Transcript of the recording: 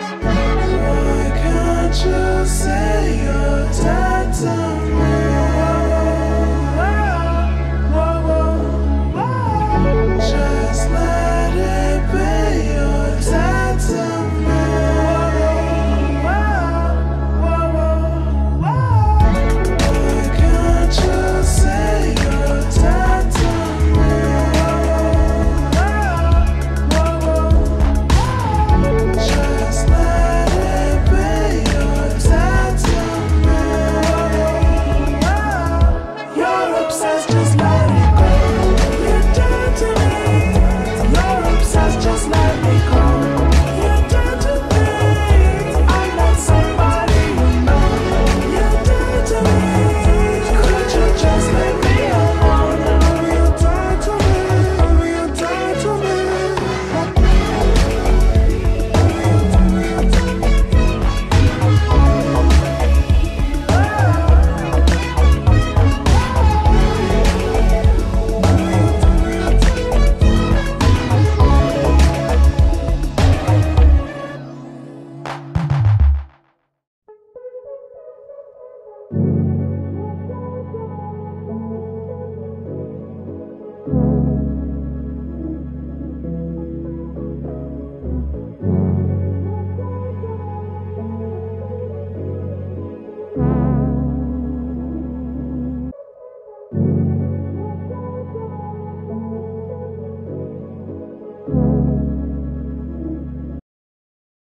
Why can't you say you're tired?